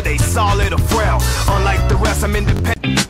whether they solid or frail. Unlike the rest, I'm independent.